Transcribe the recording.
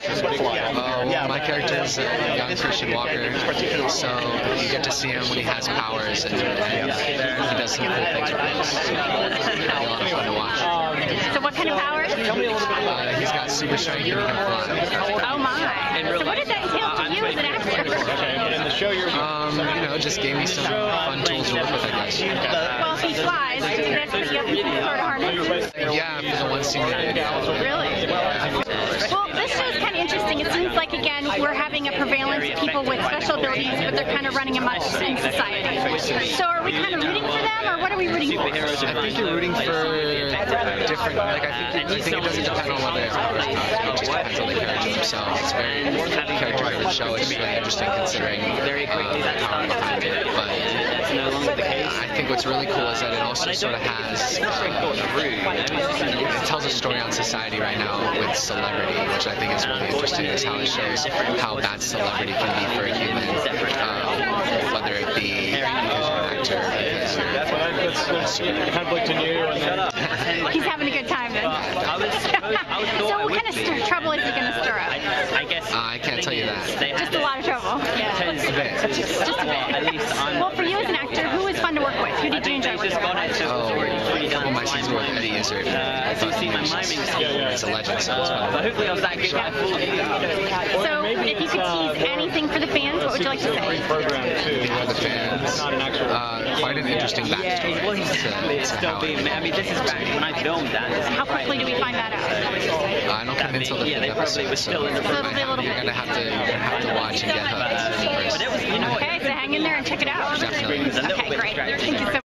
Uh, well, my character is a young Christian Walker, so you get to see him when he has powers and, and he does some cool things with those. So it'll a lot of fun to watch. So what kind of powers? Uh, he's got super strength and he can fly. Oh my. So what did that entail to you as an actor? Um, you know, just gave me some fun tools to work with, I guess. Well, if he flies, do you think that's pretty good sort of harness? Yeah, for the one scene we did. Really? Well, this show is kind of interesting. It seems like, again, we're having a prevalence of people with special abilities, but they're kind of running amok in society. So are we kind of rooting for them, or what are we rooting for? I think you're rooting for different, like, I think, I think it doesn't depend on whether it's powers or not. It just depends on the character themselves. It's very character-driven show. It's really interesting considering uh, the power behind it. But I think what's really cool is that it also sort of has, uh, it tells a story on society right now with celebrity, which I think is really interesting, is how it shows how bad celebrity can be for a human, um, whether it be because you're an actor, because you're That's, that's conflict in you, and then He's having a good time then. so what kind of trouble is he going to stir up? I guess. Uh, I can't tell you that. Just a lot of trouble. Because A bit. Just a at bit. Well, for you as an actor, who is fun to work with? Who did you enjoy working with? gone into Oh, well, my season with Eddie Izzard. I so thought see he my was miming just- skill. It's a legend, so it's But hopefully I was that good. I fooled you. So if you could tease uh, anything for the fans, what would you like to say? program too. For the fans, Not an actual. uh, quite an interesting Yeah, backstory well, to, exactly. to It's how still being. I mean, this is back when I filmed that. This How quickly do we find that out? I don't come until the Yeah, they fifth probably episode, were so still in the So it'll be a little you're gonna have to you're gonna have to watch and get hooked But uh, it first. was, you know what? Okay, so hang in there and check it out. Definitely. It was a little Okay, great. Thank you so